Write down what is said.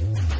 Uno.